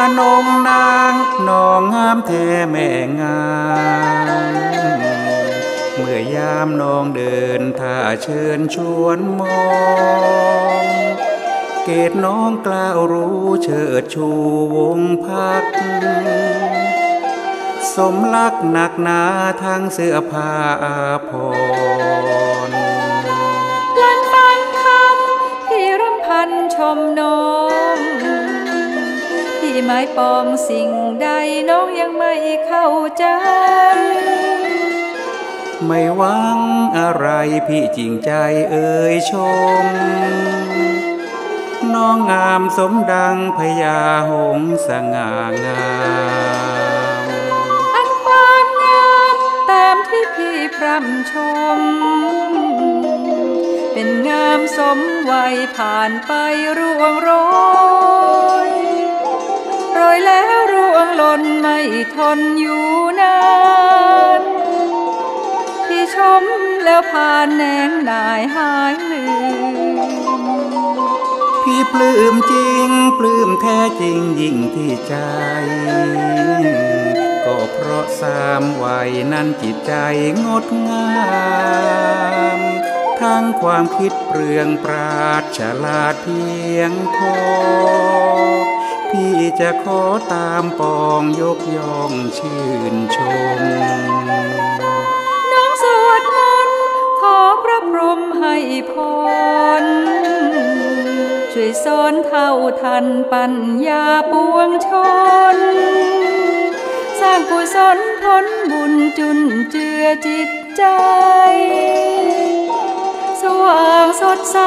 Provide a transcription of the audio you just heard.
อนงนางนองงามแท้แม่งามเมื่อยามน้องเดินถ้าเชิญชวนมอง เกตน้องกล้าวรู้เชิดชูวงพัก สมลักหนักหนาทั้งเสื้อผ้าอาภรณ์ลันฟังคำที่รำพันชมน้อง หมายปองสิ่งใดน้องยังไม่เข้าใจ ไม่หวังอะไรพี่จริงใจเอ่ยชม น้องงามสมดังพญาหงส์สง่างามอันความงามตามที่พี่พร่ำชม เป็นงามสมวัยผ่านไปร่วงโรย ทนอยู่นานพี่ชมแล้วผ่านแนงนายหายลืม พี่ปลื้มจริง ปลื้มแท้จริงยิ่งที่ใจ ก็เพราะสามวัยนั้นจิตใจงดงามทั้งความคิดเปลืองปราดฉลาดเพียงพอ พี่จะขอตามปองยกย่องชื่นชม น้องสวดมนต์ขอพระพรหมให้พร ช่วยสอนเท่าทันปัญญาปวงชน สร้างกุศลผลบุญจุนเจือจิตใจ สว่างสดใส